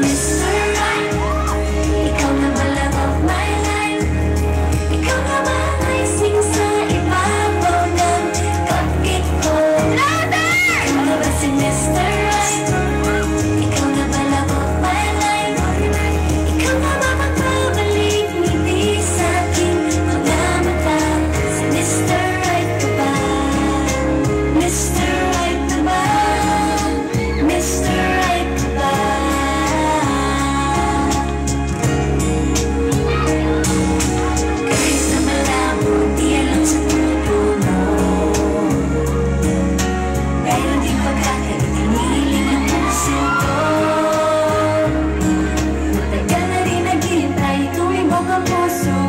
Christmas. so